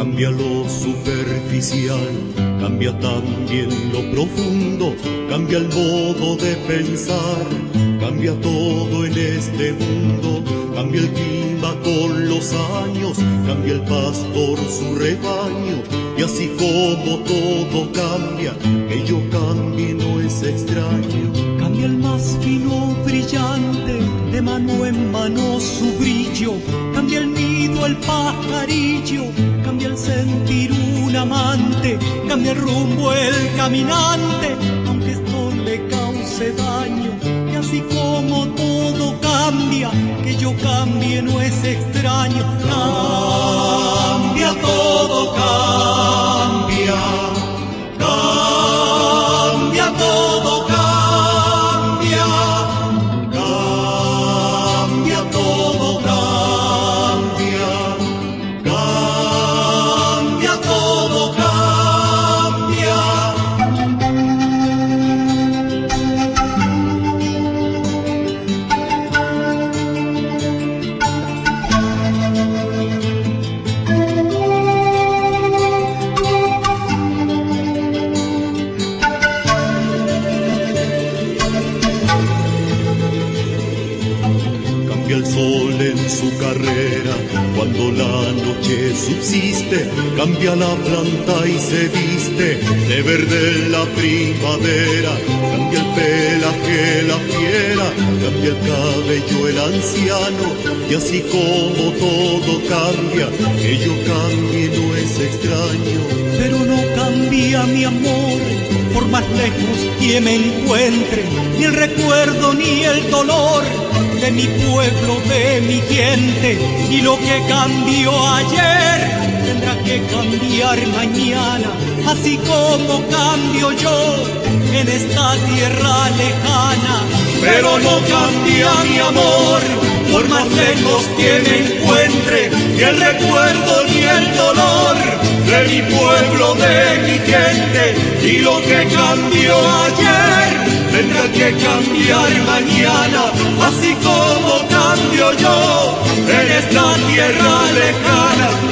Cambia lo superficial, cambia también lo profundo, cambia el modo de pensar, cambia todo en este mundo, cambia el clima con los años, cambia el pastor su rebaño, y así como todo cambia, que yo cambie no es extraño. Cambia el más fino brillante, de mano en mano su brillo, cambia el nido el pajarillo, cambia el sentir un amante, cambia el rumbo el caminante, aunque esto le cause daño, y así como todo cambia, que yo cambie no es extraño, cambia todo, Cambia el sol en su carrera cuando la noche subsiste. Cambia la planta y se viste de verde la primavera. Cambia el pelaje la fiera, cambia el cabello el anciano. Y así como todo cambia, que yo cambie no es extraño. pero no cambia mi amor, más lejos que me encuentre, ni el recuerdo ni el dolor de mi pueblo, de mi gente, y lo que cambió ayer tendrá que cambiar mañana, así como cambio yo en esta tierra lejana, pero no cambia mi amor, por más lejos que me encuentre, ni el recuerdo ni el de mi pueblo, de mi gente, y lo que cambió ayer tendrá que cambiar mañana, así como cambio yo en esta tierra lejana.